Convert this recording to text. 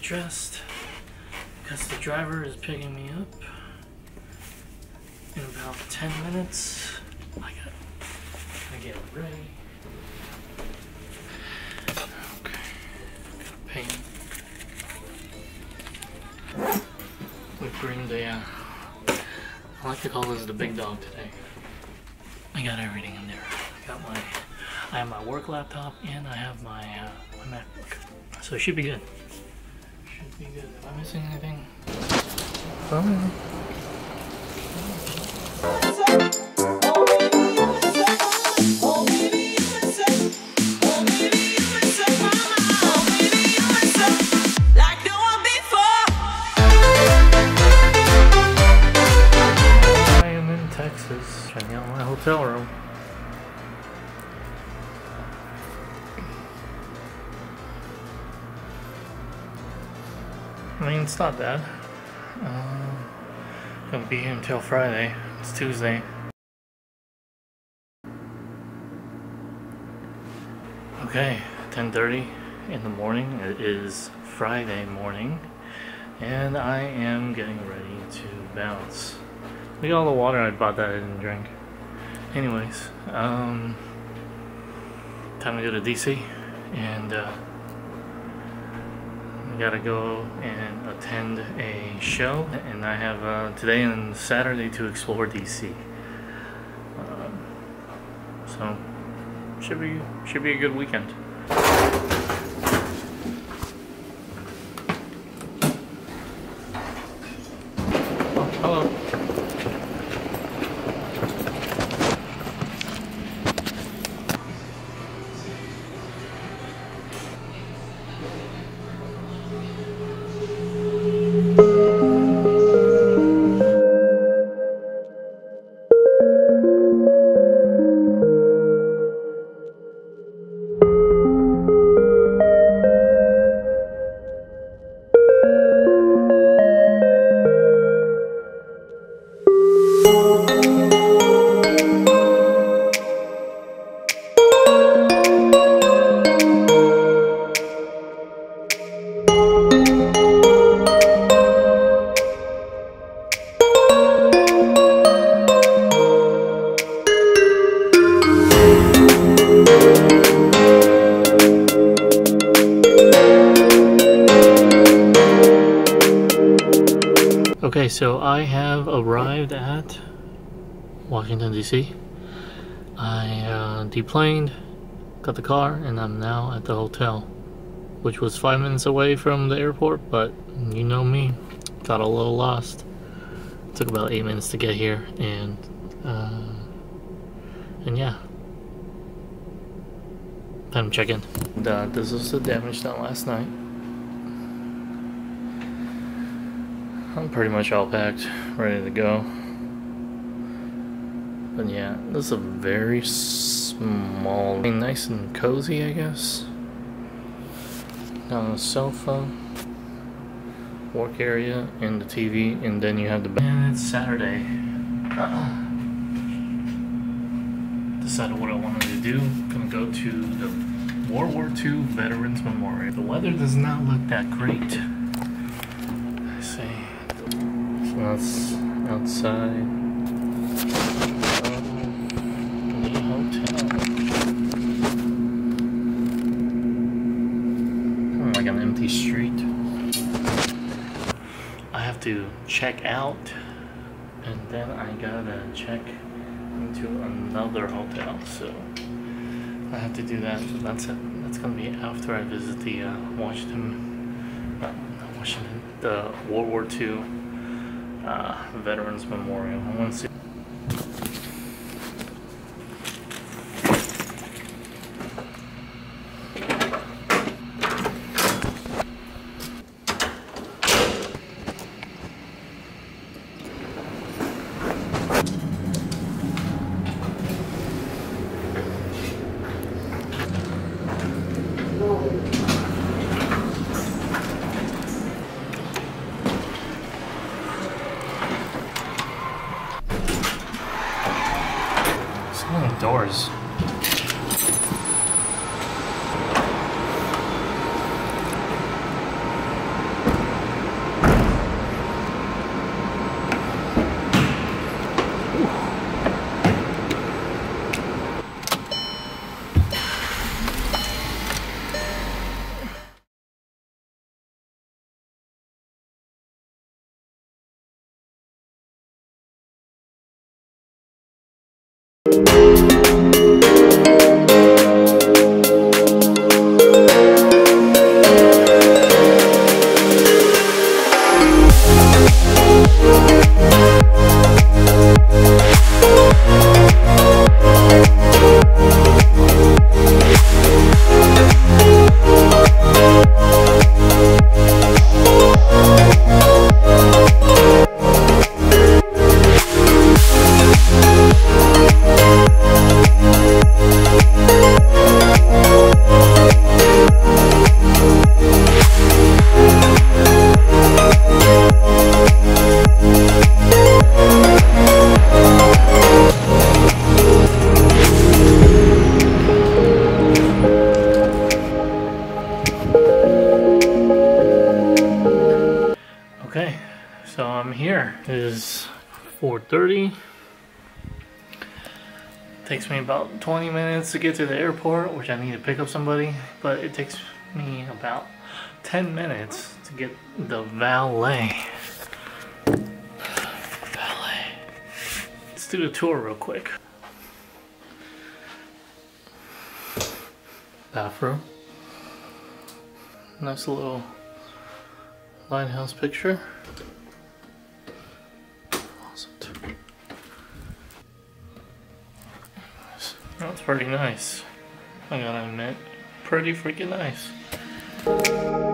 dressed because the driver is picking me up in about 10 minutes. I got I get ready. Okay. Paint. We bring the uh, I like to call this the big dog today. I got everything in there. I got my I have my work laptop and I have my uh, my MacBook. So it should be good. Be good. Am I missing anything? Fine. I mean, it's not bad. Um, gonna be here until Friday. It's Tuesday. Okay, 10:30 in the morning. It is Friday morning, and I am getting ready to bounce. Look at all the water I bought that I didn't drink. Anyways, um, time to go to DC, and uh, gotta go and attend a show, and I have uh, today and Saturday to explore DC. Um, so should be should be a good weekend. So I have arrived at Washington, D.C. I uh, deplaned, got the car, and I'm now at the hotel, which was five minutes away from the airport, but you know me, got a little lost. Took about eight minutes to get here, and uh, and yeah, time to check in. Uh, this was the damage done last night. I'm pretty much all packed, ready to go. But yeah, this is a very small, nice and cozy, I guess. Got a sofa, work area, and the TV, and then you have the bed. And it's Saturday. Uh, decided what I wanted to do. Gonna go to the World War II Veterans Memorial. The weather does not look that great. So outside. Like an empty street. I have to check out, and then I gotta check into another hotel. So I have to do that. That's it. That's gonna be after I visit the uh, Washington, uh, Washington, the World War II uh, Veterans Memorial. I want to see. doors. Okay, here. Is 4.30. Takes me about 20 minutes to get to the airport, which I need to pick up somebody, but it takes me about 10 minutes to get the valet. Valet. Let's do the tour real quick. Bathroom. Nice little lighthouse picture. Pretty nice. I gotta admit, pretty freaking nice.